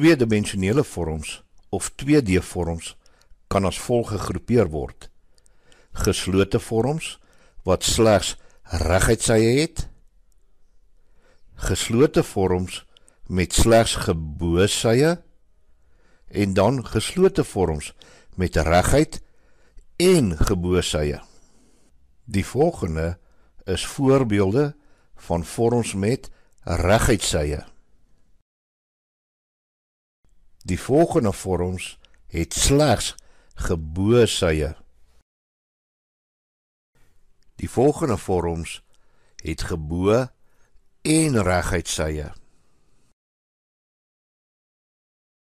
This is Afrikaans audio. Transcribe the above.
Tweedimensionele vorms of 2D vorms kan as volg gegroepeer word: geslote vorms wat slegs reguitsye het, geslote vorms met slegs gebosye en dan geslote vorms met reguit en gebosye. Die volgende is voorbeelde van vorms met reguitsye. Die volgende vorms het slegs gebosye. Die volgende vorms het gebo en reguitsye.